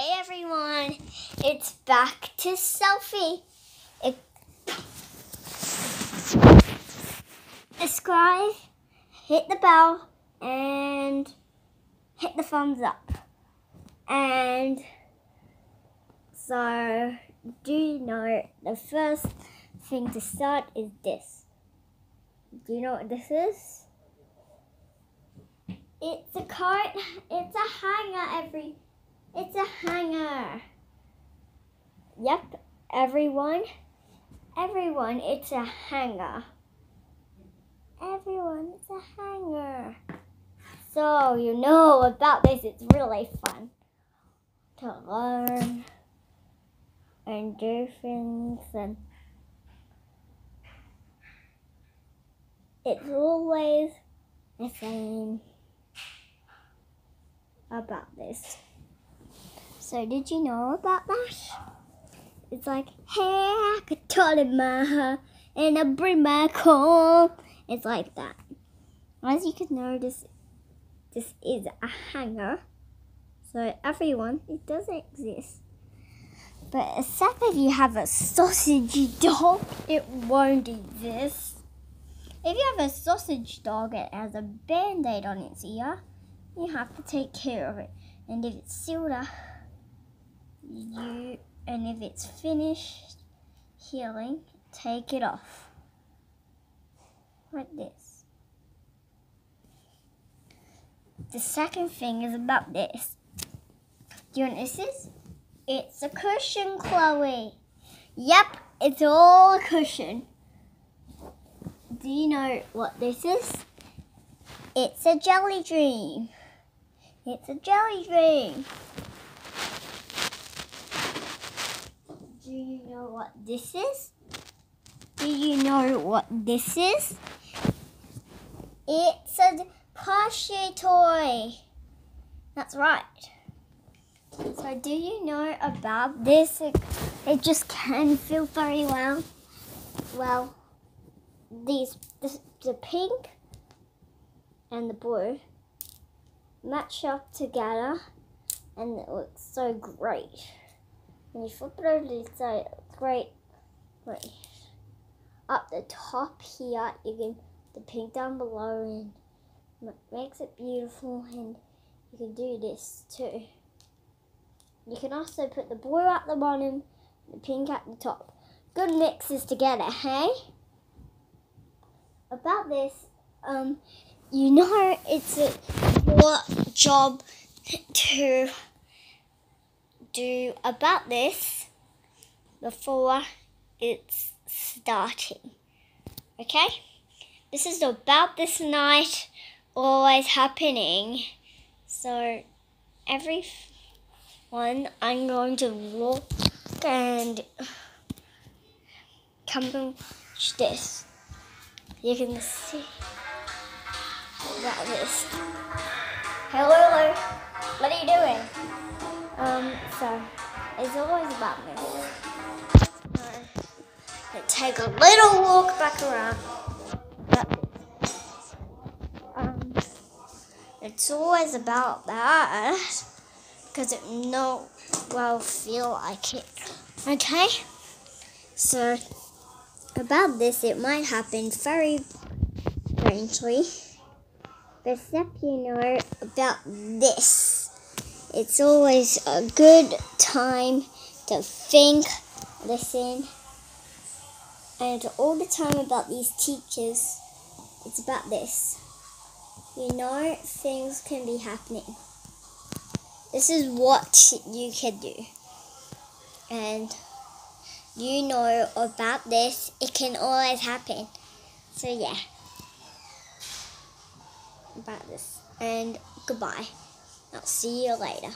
Hey everyone, it's back to Selfie. It, subscribe, hit the bell, and hit the thumbs up. And so, do you know the first thing to start is this? Do you know what this is? It's a cart, it's a hanger every it's a hanger. Yep, everyone. Everyone, it's a hanger. Everyone, it's a hanger. So, you know about this, it's really fun to learn and do things and it's always the same about this. So did you know about that? It's like, hey, I could him my and I bring back home. It's like that. As you can notice, this is a hanger. So everyone, it doesn't exist. But except if you have a sausage dog, it won't exist. If you have a sausage dog, it has a band-aid on its ear. You have to take care of it. And if it's sealed up, you and if it's finished healing, take it off. Like this. The second thing is about this. Do you what this is? It's a cushion, Chloe. Yep, it's all a cushion. Do you know what this is? It's a jelly dream. It's a jelly dream. Do you know what this is? Do you know what this is? It's a plushie toy. That's right. So do you know about this? It, it just can feel very well. Well, these the, the pink and the blue match up together and it looks so great. When you flip it over to the side, great. Right. Up the top here, you can the pink down below and makes it beautiful and you can do this too. You can also put the blue at the bottom, the pink at the top. Good mixes together, hey? About this, um, you know it's a, your job to do about this before it's starting. Okay? This is about this night always happening. So every one I'm going to look and come watch this. You can see about this. Hello, hello. What are you doing? Um, so it's always about me. Take a little walk back around. Um, it's always about that because it no well feel like it. Okay, so about this, it might happen very strangely. Except you know about this. It's always a good time to think, listen, and all the time about these teachers, it's about this. You know, things can be happening. This is what you can do. And you know about this, it can always happen. So, yeah. About this. And goodbye. I'll see you later.